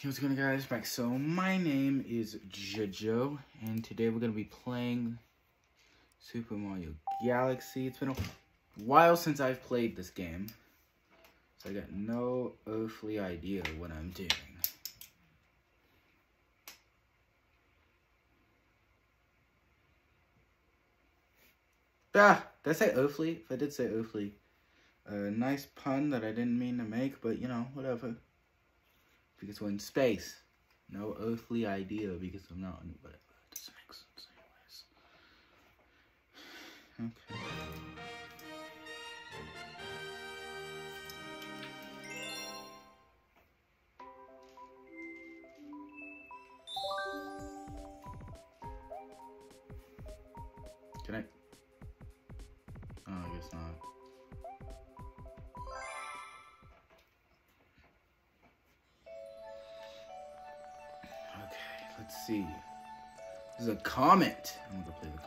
Hey, what's going on guys? Back. So my name is Jojo, and today we're gonna be playing Super Mario Galaxy. It's been a while since I've played this game, so I got no earthly idea what I'm doing. Ah, did I say earthly? If I did say earthly, a nice pun that I didn't mean to make, but you know, whatever because we're in space. No earthly idea because I'm not in whatever. It doesn't make sense anyways. Okay. Can I? Oh, I guess not. See. There's a comment. I'm gonna play the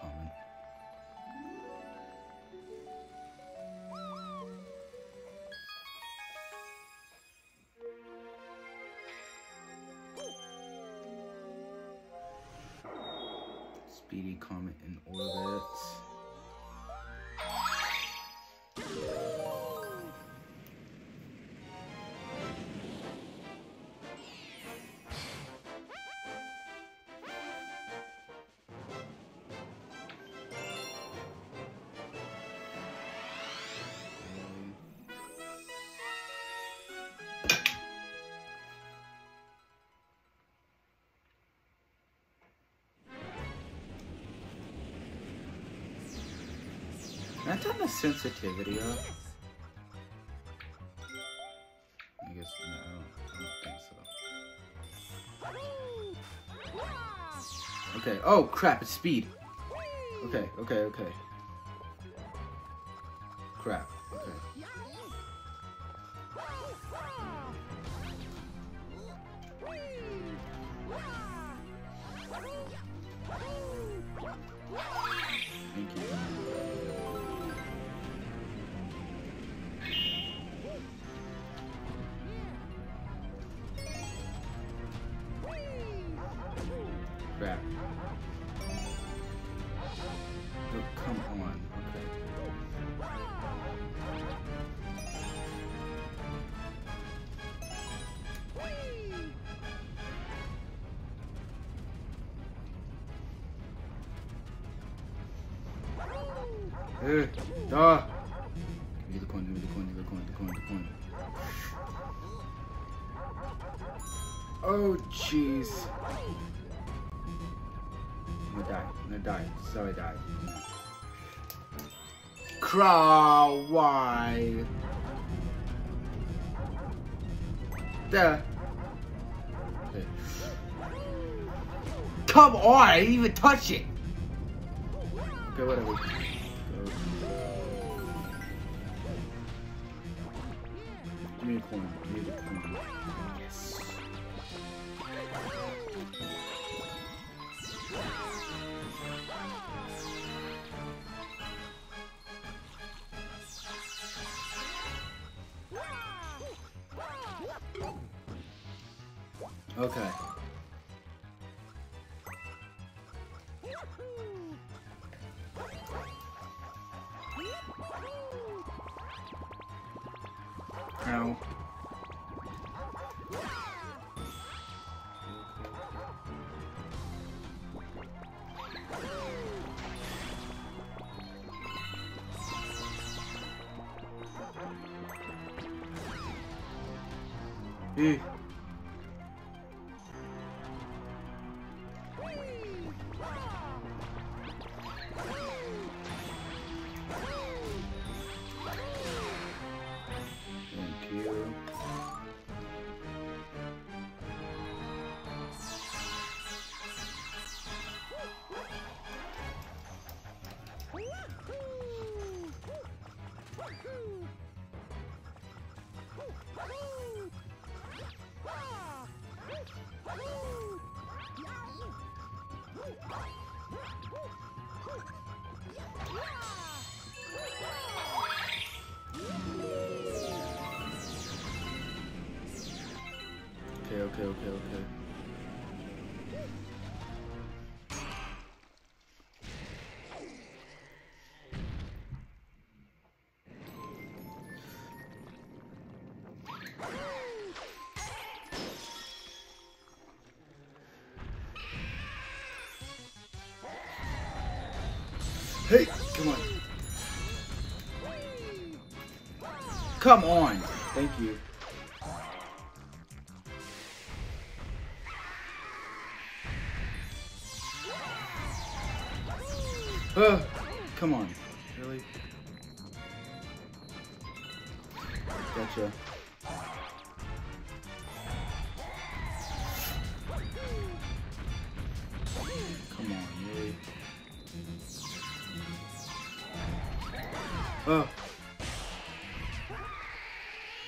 Can I turn the sensitivity up? I guess no, I don't, I don't think so. Okay. Oh crap! It's speed. Okay. Okay. Okay. Eh, ah. Give me the coin, give me the coin, give me the coin, the coin, the coin. Oh, jeez. I'm gonna die. I'm gonna die. Sorry, I died. Crawl, why? There. Come on! I didn't even touch it! Okay, whatever. Me a coin. The coin. Yes. Okay. Hey, come on. Come on. Thank you. Uh, come on. Really? Gotcha.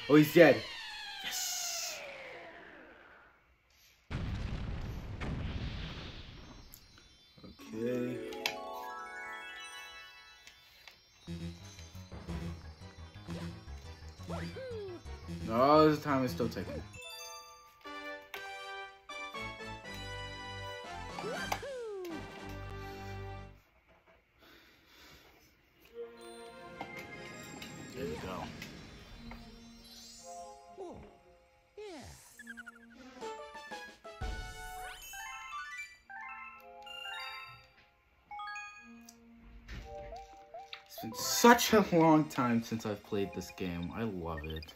Oh, he's dead. Yes. Okay. No, this time is still ticking. Such a long time since I've played this game. I love it.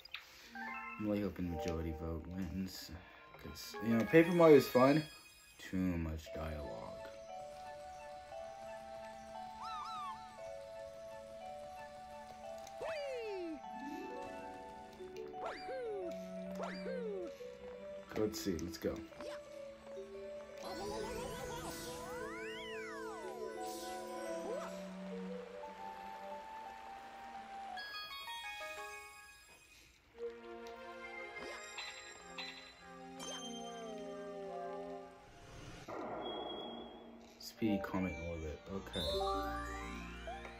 I'm really hoping majority vote wins. Because, you know, Paper Mario is fun. Too much dialogue. Let's see, let's go.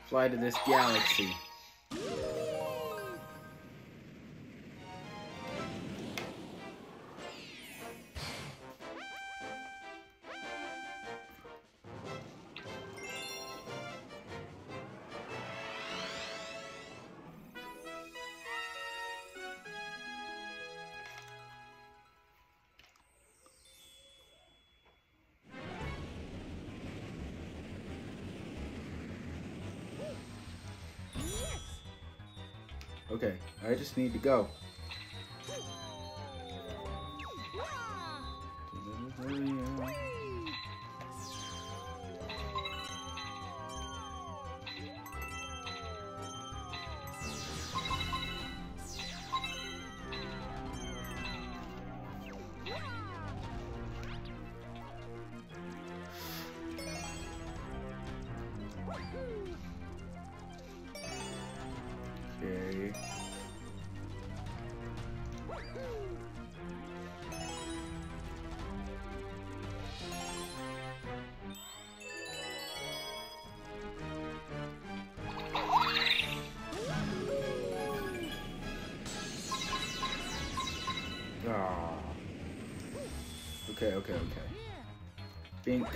Fly to this galaxy. I just need to go. Okay, okay. Bink.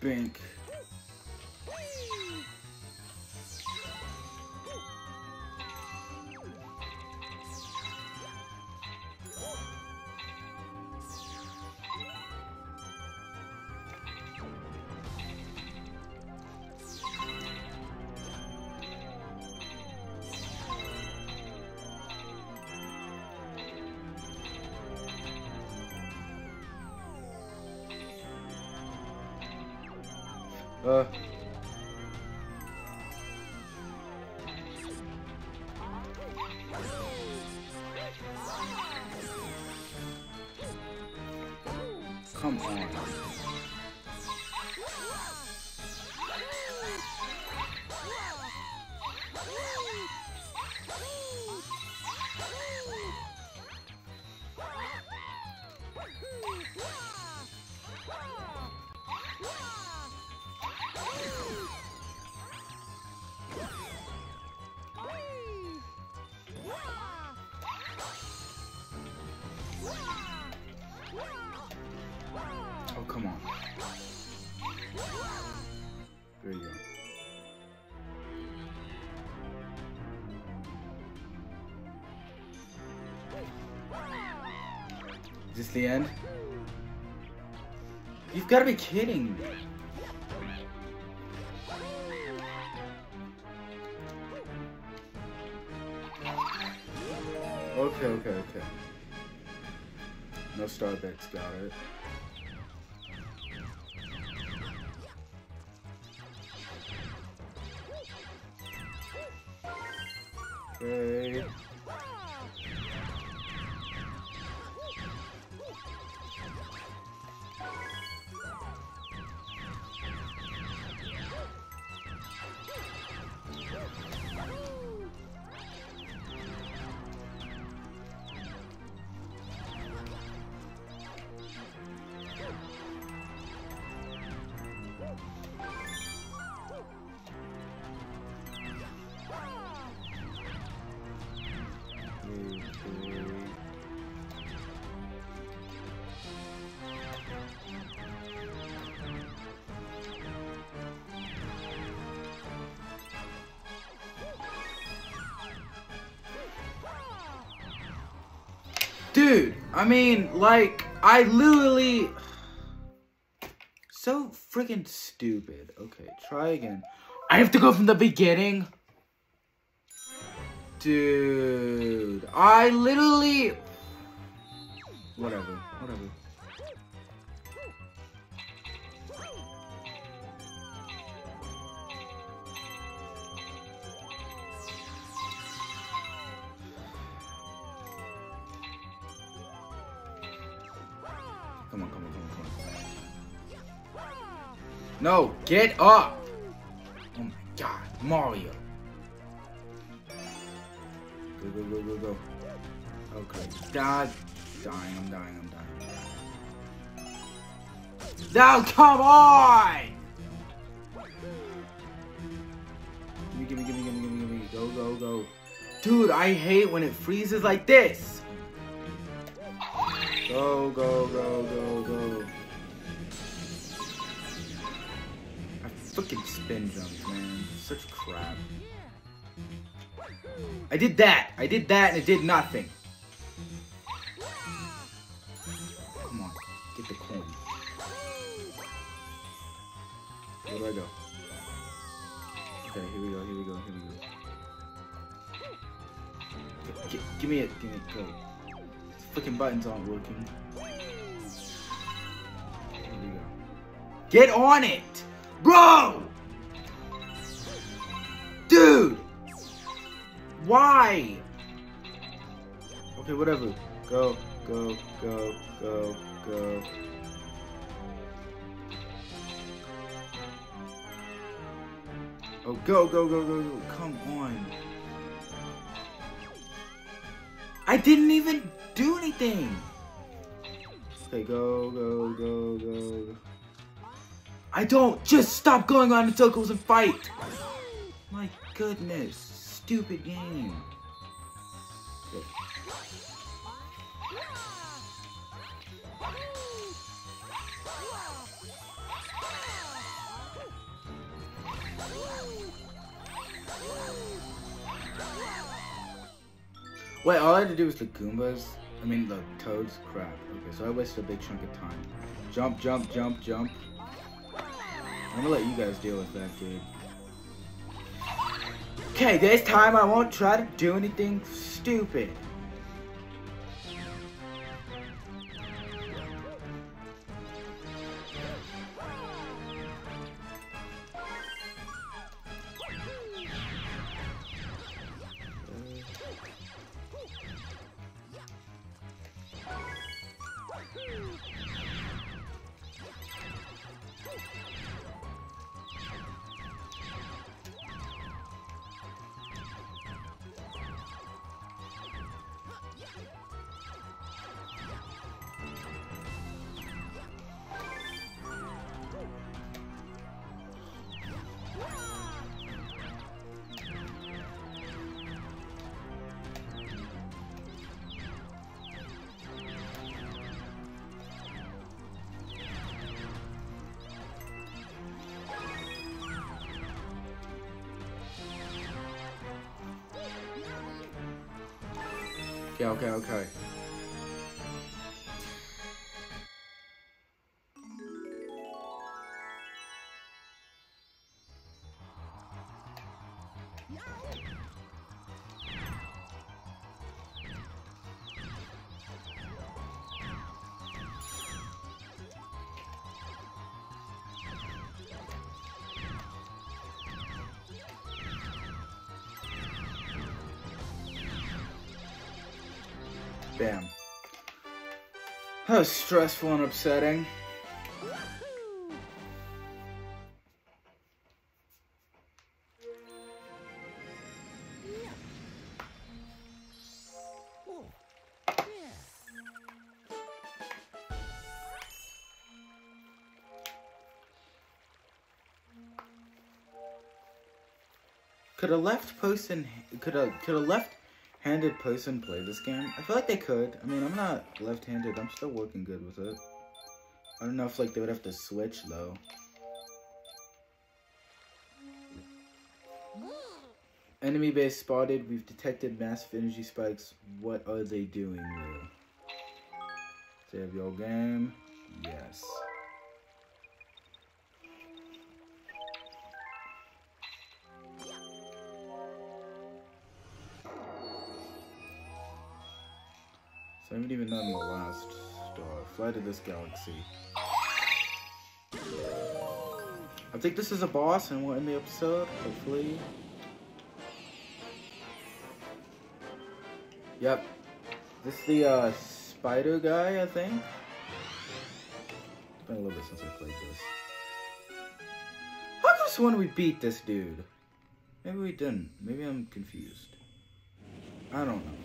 Bink. Uh. This the end? You've got to be kidding me. Okay, okay, okay. No star bits, got it. Dude, I mean, like, I literally. So freaking stupid. Okay, try again. I have to go from the beginning? Dude, I literally. Whatever, No, get up! Oh my god, Mario. Go, go, go, go, go. Okay, God, dying, I'm dying, I'm dying. Now, come on! Gimme, gimme, gimme, gimme, gimme, gimme. Go, go, go. Dude, I hate when it freezes like this. Go, go, go, go, go. I freaking spin jumps, man. Such crap. I did that. I did that and it did nothing. Come on. Get the coin. Where do I go? Okay, here we go, here we go, here we go. G- give me it, give me it, go. Freaking buttons aren't working. Here we go. Get on it! Bro! Dude! Why? Okay, whatever. Go, go, go, go, go. Oh, go, go, go, go, go. Come on. I didn't even do anything. Okay, go, go, go, go. I don't. Just stop going on in circles and fight. My goodness. Stupid game. Wait, all I had to do was the Goombas. I mean, the Toads. Crap. Okay, so I wasted a big chunk of time. Jump, jump, jump, jump. I'm gonna let you guys deal with that, dude. Okay, this time I won't try to do anything stupid. Okay, okay, okay. Bam. That was stressful and upsetting. Could a left person, could a could a left-handed person play this game? I feel like they could. I mean, I'm not left-handed. I'm still working good with it. I don't know if like they would have to switch though. Enemy base spotted. We've detected massive energy spikes. What are they doing there? Save your game. Yes. So I haven't even done the last star. Fly to this galaxy. I think this is a boss and we'll end the episode, hopefully. Yep. This is the uh, spider guy, I think. It's been a little bit since I played this. How could sworn we beat this dude? Maybe we didn't. Maybe I'm confused. I don't know.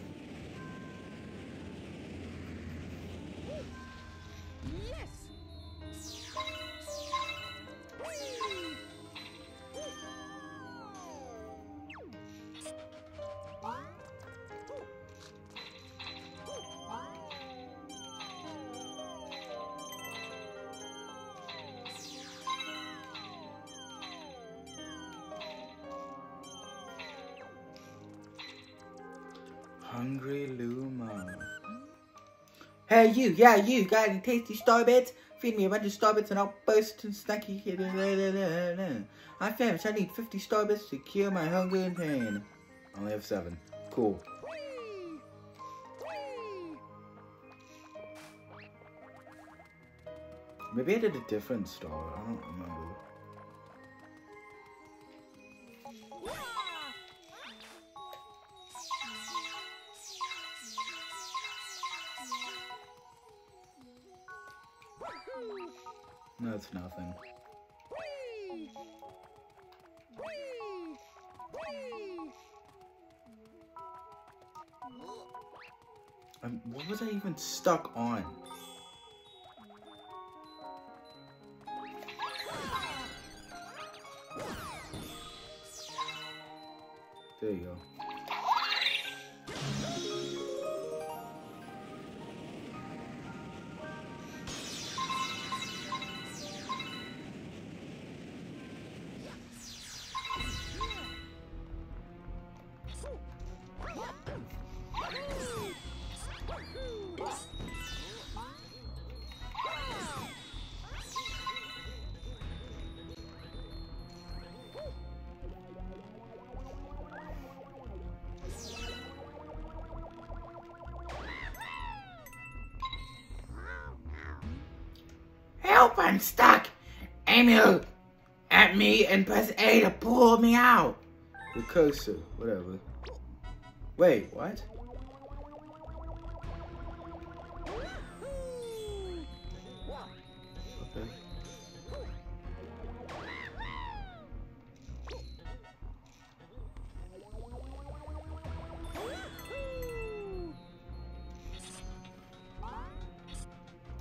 Hey, you, yeah, you, got any tasty starbits? Feed me a bunch of starbits and I'll burst and snacky. I'm famished. I need 50 starbits to cure my hunger and pain. I only have seven. Cool. Maybe I did a different star. I don't remember. It's nothing. Um, what was I even stuck on? Help, I'm stuck! Aim at me and press A to pull me out! Recursive, whatever. Wait, what? Okay.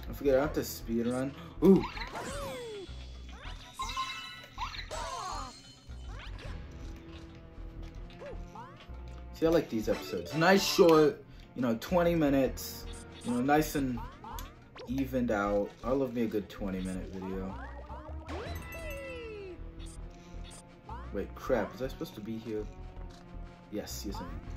I forget I have to speed run. Ooh! See, I like these episodes. Nice short, you know, 20 minutes. You know, nice and evened out. I love me a good 20 minute video. Wait, crap. Was I supposed to be here? Yes, yes I am.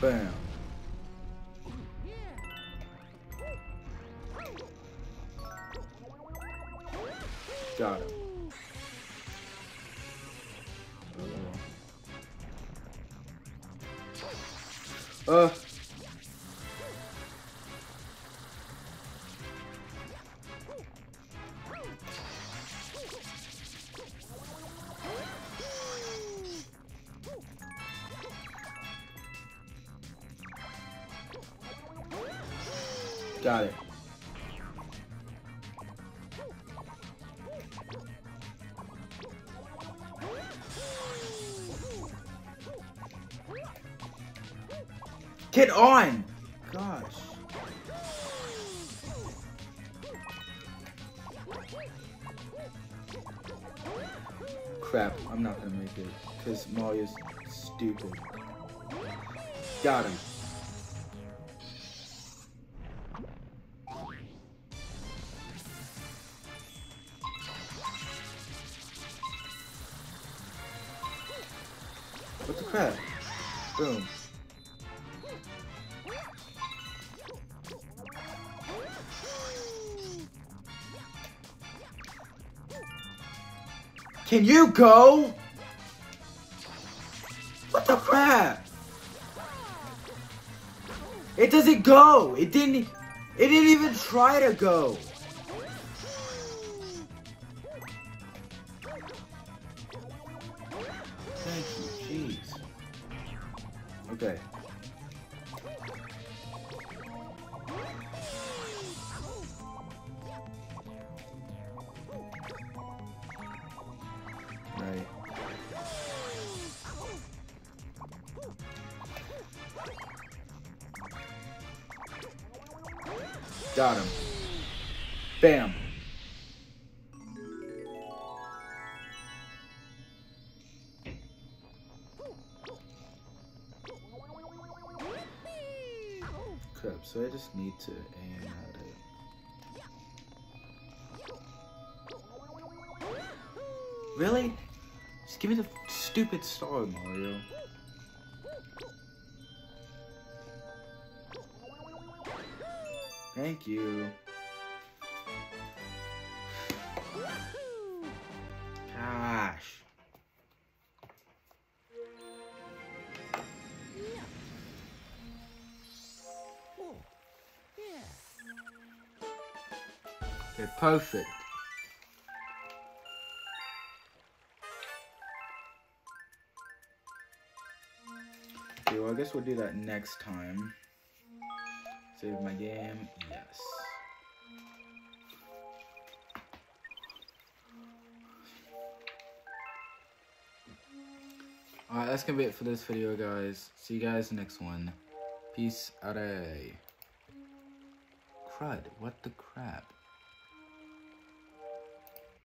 Bam. Got it. Get on! Gosh. Crap, I'm not gonna make it. Because Mario's stupid. Got him. What the crap? Boom. Can you go? What the crap? It doesn't go. It didn't. It didn't even try to go. Got him. Bam. Crap, so I just need to aim at it. Really? Just give me the stupid star, Mario. Thank you. Gosh. Okay, perfect. Okay, well, I guess we'll do that next time. Save my game. Yes. Alright, that's gonna be it for this video, guys. See you guys next one. Peace out. Eh? Crud, what the crap?